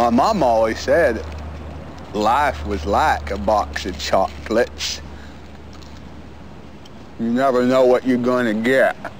My mom always said life was like a box of chocolates. You never know what you're going to get.